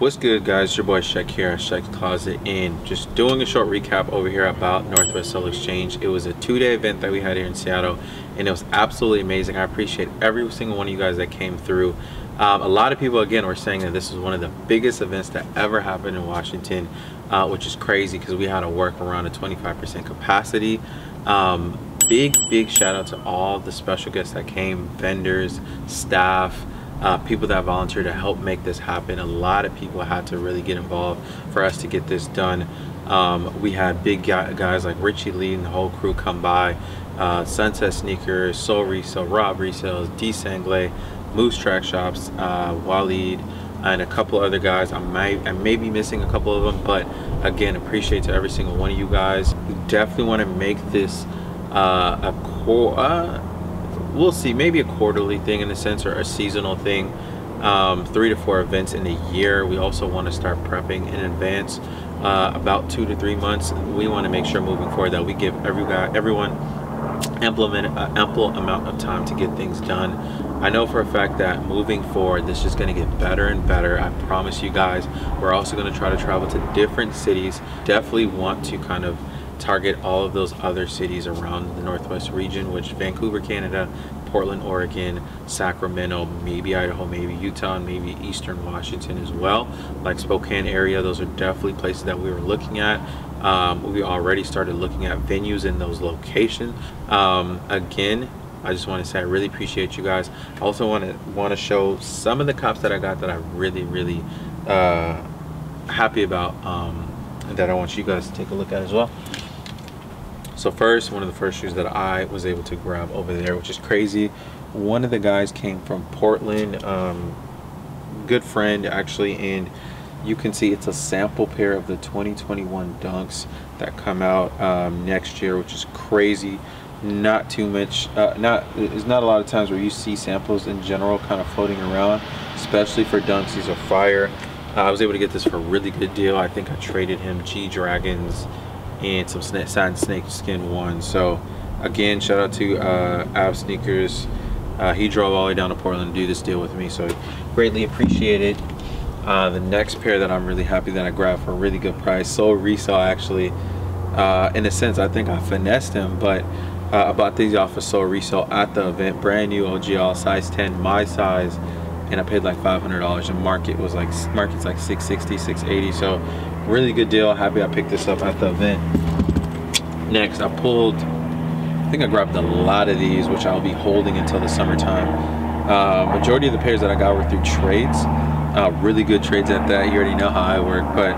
What's good guys, your boy Sheikh here at Sheikh's Closet and just doing a short recap over here about Northwest Sole Exchange. It was a two-day event that we had here in Seattle and it was absolutely amazing. I appreciate every single one of you guys that came through. Um, a lot of people again were saying that this was one of the biggest events that ever happened in Washington, uh, which is crazy because we had to work around a 25% capacity. Um, big, big shout out to all the special guests that came, vendors, staff, uh, people that volunteered to help make this happen. A lot of people had to really get involved for us to get this done. Um, we had big guys like Richie Lee and the whole crew come by. Uh, Sunset Sneakers, Sole Resell, Rob Resales, D Sanglay, Moose Track Shops, uh, Waleed, and a couple other guys. I might, I may be missing a couple of them, but again, appreciate to every single one of you guys. We definitely want to make this uh, a core. Uh, we'll see, maybe a quarterly thing in a sense or a seasonal thing. Um, three to four events in a year. We also want to start prepping in advance, uh, about two to three months. We want to make sure moving forward that we give every guy, everyone ample, uh, ample amount of time to get things done. I know for a fact that moving forward, this is going to get better and better. I promise you guys. We're also going to try to travel to different cities. Definitely want to kind of target all of those other cities around the Northwest region, which Vancouver, Canada, Portland, Oregon, Sacramento, maybe Idaho, maybe Utah, and maybe Eastern Washington as well. Like Spokane area, those are definitely places that we were looking at. Um, we already started looking at venues in those locations. Um, again, I just want to say I really appreciate you guys. I also want to want to show some of the cups that I got that I really, really uh, happy about um, that I want you guys to take a look at as well. So first, one of the first shoes that I was able to grab over there, which is crazy. One of the guys came from Portland, um, good friend actually, and you can see it's a sample pair of the 2021 Dunks that come out um, next year, which is crazy. Not too much, uh, not there's not a lot of times where you see samples in general kind of floating around, especially for Dunks. These are fire. Uh, I was able to get this for a really good deal. I think I traded him G Dragons and some snake, satin snake skin ones. So again, shout out to uh, Av Sneakers. Uh, he drove all the way down to Portland to do this deal with me, so greatly appreciate it. Uh, the next pair that I'm really happy that I grabbed for a really good price, Sole Resell actually. Uh, in a sense, I think I finessed him, but uh, I bought these off of Sole Resell at the event, brand new OGL, size 10, my size, and I paid like $500. And market was like market's like 660, 680. So really good deal. Happy I picked this up at the event. Next, I pulled, I think I grabbed a lot of these, which I'll be holding until the summertime. Uh, majority of the pairs that I got were through trades. Uh, really good trades at that. You already know how I work, but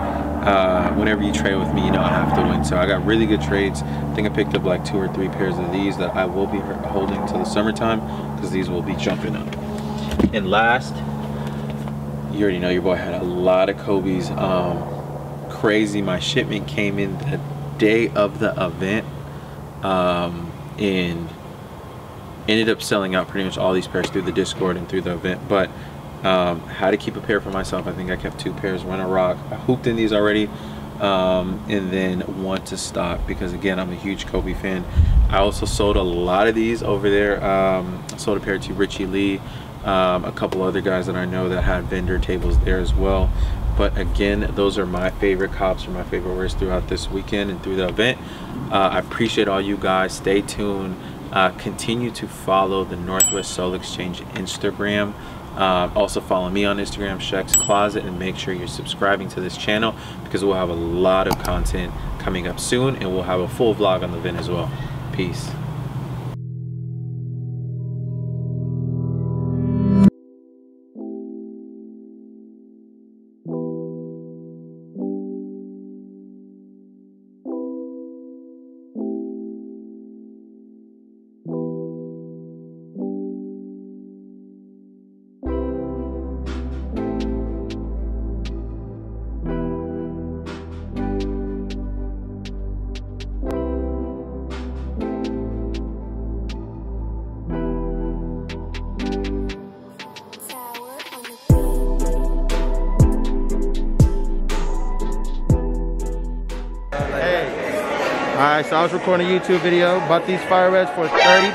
uh, whenever you trade with me, you know I have to win. So I got really good trades. I think I picked up like two or three pairs of these that I will be holding until the summertime because these will be jumping up. And last, you already know your boy had a lot of Kobe's. Um, crazy. My shipment came in the day of the event um, and ended up selling out pretty much all these pairs through the Discord and through the event. But um, had to keep a pair for myself. I think I kept two pairs, one a rock. I hooped in these already. Um, and then one to stock because again I'm a huge Kobe fan. I also sold a lot of these over there. Um, I sold a pair to Richie Lee, um, a couple other guys that I know that had vendor tables there as well but again those are my favorite cops or my favorite words throughout this weekend and through the event. Uh, i appreciate all you guys. Stay tuned. Uh, continue to follow the northwest sole exchange instagram. Uh, also follow me on instagram sheikh's closet and make sure you're subscribing to this channel because we'll have a lot of content coming up soon and we'll have a full vlog on the event as well. Peace All right, so I was recording a YouTube video. Bought these fire reds for $30.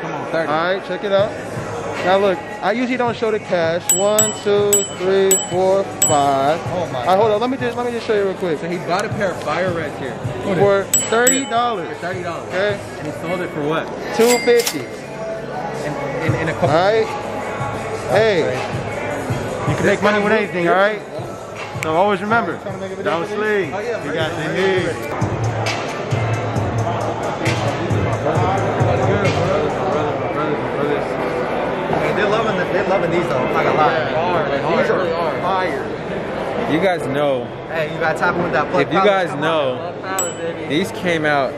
Come on, 30. All right, check it out. Now look, I usually don't show the cash. One, two, three, four, five. Oh my All right, hold on. Let me just let me just show you real quick. So he bought a pair of fire reds here. For thirty dollars. For thirty dollars. Okay. And he sold it for what? Two fifty. In, in, in a couple. All right. Hey, you can make money with anything. All right. So always remember, don't sleep. Oh, yeah, You got the need. Hey, they're loving the, they're loving these though. I'm not gonna lie. These are fire. You guys know, Hey, you gotta tap in with that. plug if you powder. guys know, on. these came out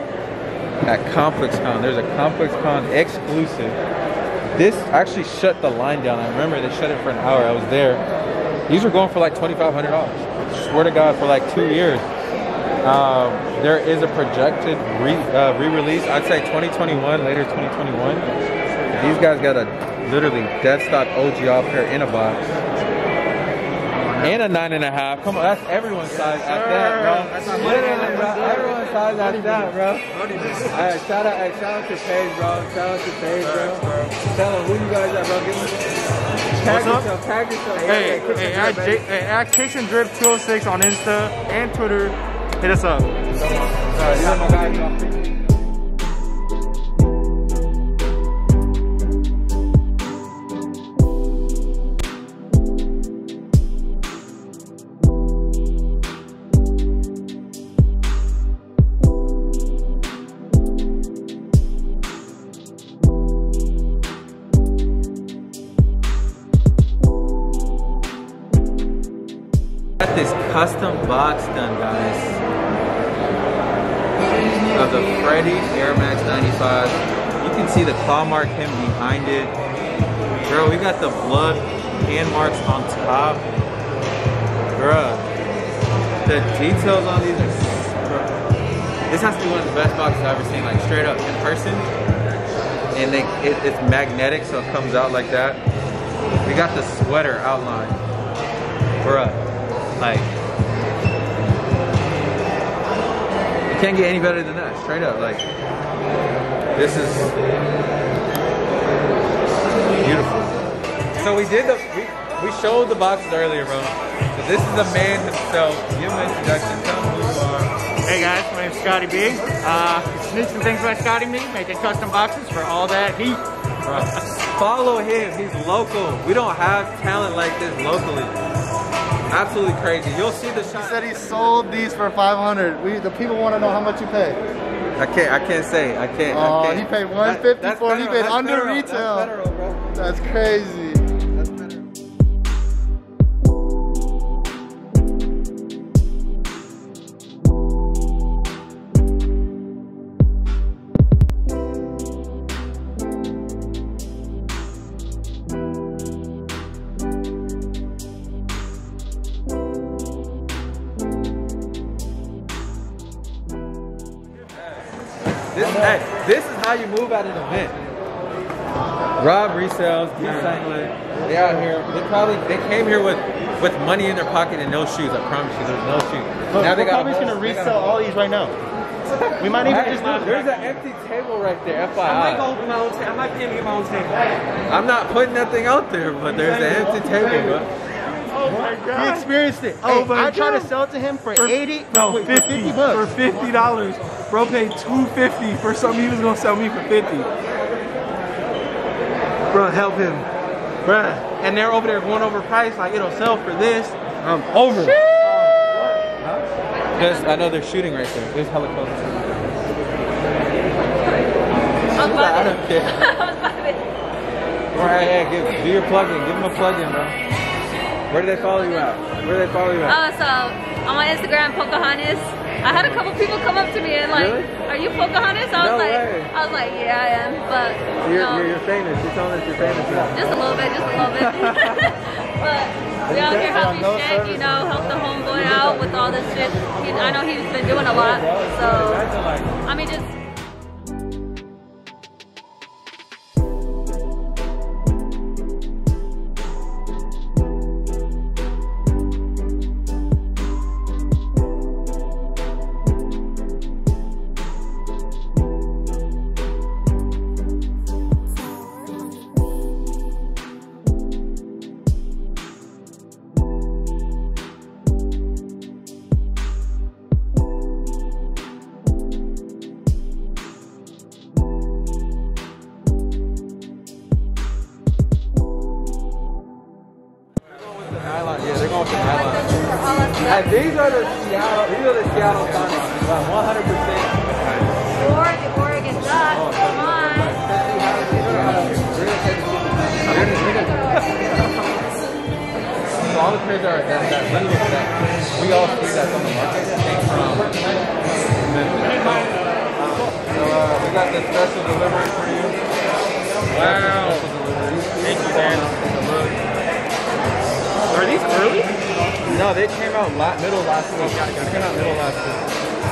at ComplexCon. There's a ComplexCon exclusive. This actually shut the line down. I remember they shut it for an hour. I was there. These were going for like $2,500. Swear to God, for like two years. Um, there is a projected re, uh, re-release. I'd say 2021, later 2021. These guys got a literally dead stock OG all pair in a box. And a nine and a half. Come on, that's everyone's size at that, bro. That's. Literally, bro. Everyone's size at that, bro. Hey, shout out, hey, shout out to Paige, bro. Shout out to Paige, bro. Tell them who you guys are, bro. Give me tag What's up? yourself, tag yourself. Hey, hey, some at, J- hey, at Drip 206 on Insta and Twitter. Hit us up. Sorry, This custom box done, guys. Of the Freddy Air Max 95. You can see the claw mark him behind it. Bro, we got the blood hand marks on top. Bruh. The details on these are. This has to be one of the best boxes I've ever seen, like straight up in person. And they, it, it's magnetic, so it comes out like that. We got the sweater outline. Bruh. Like, you can't get any better than that, straight up. Like, this is beautiful. So we did the, we, we showed the boxes earlier, bro. So this is the man himself. Give him an introduction, tell him who you are. Hey guys, my name's Scotty B. Uh, Sneaks and Things by Scotty B, making custom boxes for all that heat. Bro, follow him, he's local. We don't have talent like this locally. Absolutely crazy. You'll see the He said he sold these for 500. We the people want to know how much you paid. I can't, I can't say, I can't. Oh, I can't. he paid That- 150 that's for. He paid that's under federal, that's retail. federal, bro. That's crazy. This, hey, this is how you move at an event. Rob resells, D Sanglay. They out here. They probably they came here with with money in their pocket and no shoes. I promise you, there's no shoes. Look, they we're got probably just gonna they resell all these right now. We might even just do there's an empty table right there. I might go FYI. open my own table. I might be able to get my own table. I'm not putting nothing out there, but there's an empty table, bro. Oh my god. He experienced it. Oh hey, my I tried to sell it to him for, For- 80, No, wait, 50, for 50 for fifty dollars. Bro paid two fifty for something he was gonna sell me for fifty. Bro, help him, Bro. And they're over there going over price like it'll sell for this. I'm over. There's, I know they're shooting right there. There's helicopters. I'm She's like, I bugging. don't care. I'm bugging. All right, yeah, give, do your plug-in. Give them a plug-in, bro. Where do they follow you at? Where do they follow you at? Oh, so on my Instagram, Pocahontas. I had a couple people come up to me and like, Really? "Are you Pocahontas?" I was No like, way. "I was like, yeah, I am," but You're, no, you're, you're famous. You're telling us you're famous now. just a little bit, just a little bit. but we out here helping shit, you know, help the homeboy out with all this shit. He, I know he's been doing a lot, so I mean, just. These are the Seattle, these are the Seattle Sonics, 100%. Or the Oregon Ducks, come on. So all the trades are that, that little we all see that. on the market. La- middle last week. They came out middle last week.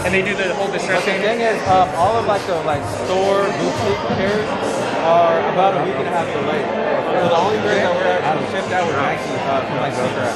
And they do the whole But the thing? is, um, all of like the like store boutique chairs are about a week and a half delayed. So the only birds that were actually shipped out were Nike uh, from like Silver.